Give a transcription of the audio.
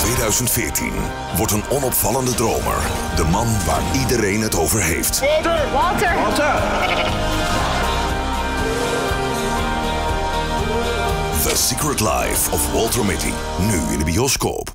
2014 wordt een onopvallende dromer. De man waar iedereen het over heeft. Walter! Walter, Walter. The Secret Life of Walter Mitty. Nu in de bioscoop.